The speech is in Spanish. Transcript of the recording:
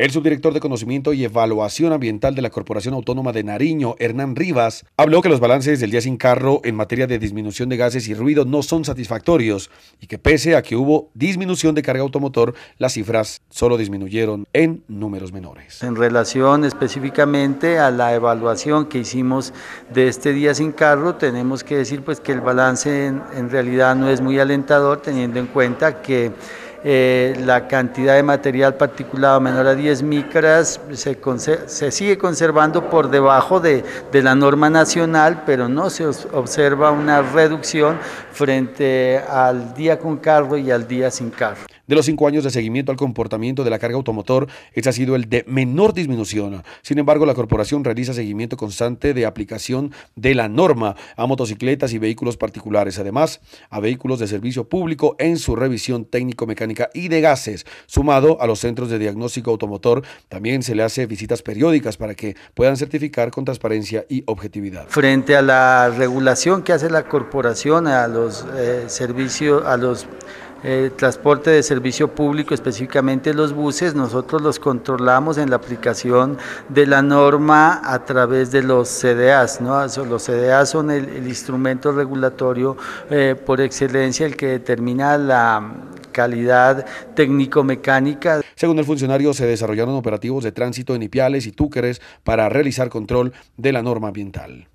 El subdirector de Conocimiento y Evaluación Ambiental de la Corporación Autónoma de Nariño, Hernán Rivas, habló que los balances del día sin carro en materia de disminución de gases y ruido no son satisfactorios y que pese a que hubo disminución de carga automotor, las cifras solo disminuyeron en números menores. En relación específicamente a la evaluación que hicimos de este día sin carro, tenemos que decir pues que el balance en, en realidad no es muy alentador teniendo en cuenta que eh, la cantidad de material particulado menor a 10 micras se, se sigue conservando por debajo de, de, la norma nacional, pero no se observa una reducción frente al día con carro y al día sin carro. De los cinco años de seguimiento al comportamiento de la carga automotor, este ha sido el de menor disminución. Sin embargo, la corporación realiza seguimiento constante de aplicación de la norma a motocicletas y vehículos particulares, además a vehículos de servicio público en su revisión técnico-mecánica y de gases. Sumado a los centros de diagnóstico automotor, también se le hace visitas periódicas para que puedan certificar con transparencia y objetividad. Frente a la regulación que hace la corporación a los eh, servicios, a los transporte de servicio público, específicamente los buses, nosotros los controlamos en la aplicación de la norma a través de los CDAs. ¿no? Los CDAs son el, instrumento regulatorio eh, por excelencia, el que determina la calidad técnico-mecánica. Según el funcionario, se desarrollaron operativos de tránsito en Ipiales y Túqueres para realizar control de la norma ambiental.